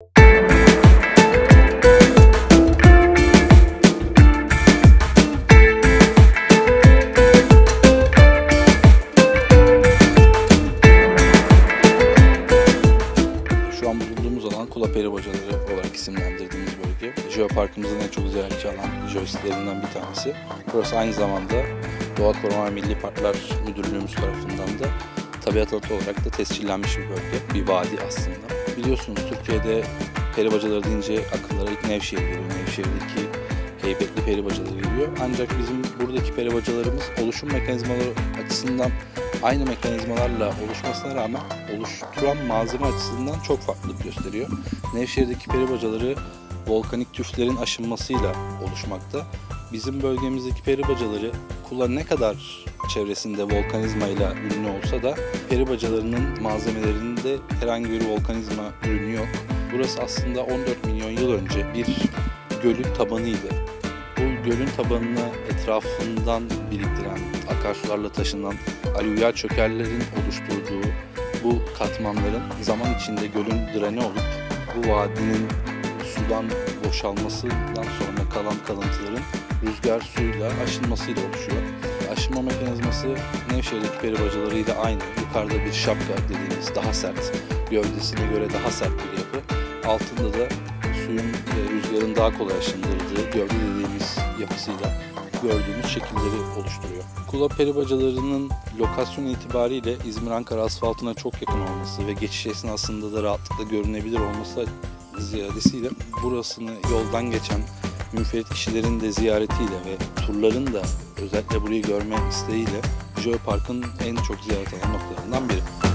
Şu an bulunduğumuz alan Kula Peri Bacaları olarak isimlendirdiğimiz bölge. Jeoparkımızın en çok ziyaretçi alan jeositlerinden bir tanesi. Burası aynı zamanda Doğa Koruma Milli Parklar Müdürlüğümüz tarafından da tabiat alanı olarak da tescillenmiş bir bölge. Bir vadi aslında. Biliyorsunuz Türkiye'de peri bacaları deyince akıllara ilk Nevşehir geliyor. Nevşehir'deki heybetli peri bacaları geliyor. Ancak bizim buradaki peri bacalarımız oluşum mekanizmaları açısından aynı mekanizmalarla oluşmasına rağmen oluşturan malzeme açısından çok farklılık gösteriyor. Nevşehir'deki peri bacaları volkanik tüflerin aşınmasıyla oluşmakta. Bizim bölgemizdeki peri bacaları Kula ne kadar çevresinde volkanizmayla ünlü olsa da peri bacalarının malzemelerinde herhangi bir volkanizma ürünü yok. Burası aslında 14 milyon yıl önce bir gölün tabanıydı. Bu gölün tabanını etrafından biriktiren, akarsularla taşınan alüvyal çökellerin oluşturduğu bu katmanların zaman içinde gölün dreni olup bu vadinin sudan boşalmasından sonra kalan kalıntıların rüzgar suyla aşınmasıyla oluşuyor. Aşınma mekanizması Nevşehir'deki peri bacalarıyla aynı. Yukarıda bir şapka dediğimiz daha sert, gövdesine göre daha sert bir yapı. Altında da suyun ve rüzgarın daha kolay aşındırdığı gövde dediğimiz yapısıyla gördüğümüz şekilleri oluşturuyor. Kula peri bacalarının lokasyon itibariyle İzmir-Ankara asfaltına çok yakın olması ve geçiş esnasında da rahatlıkla görünebilir olması ziyadesiyle burasını yoldan geçen münferit kişilerin de ziyaretiyle ve turların da özellikle burayı görme isteğiyle Jeopark'ın en çok ziyaret edilen noktalarından biri.